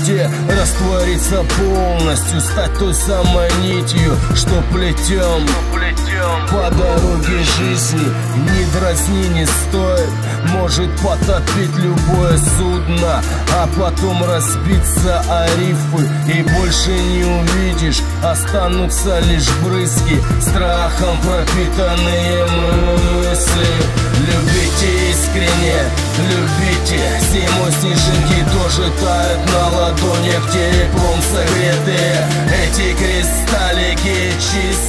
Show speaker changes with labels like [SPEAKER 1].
[SPEAKER 1] в омуте Раствориться полностью Стать той самой нитью, что плетем По дороге жизни Не дразни не стоит. Может потопить любое судно А потом разбиться о рифы. И больше не увидишь Останутся лишь брызги Страхом пропитанные мысли. Любите искренне, Любите, зиму снежинки тоже тают на ладонях Теплом согреты. Эти кристаллики чистые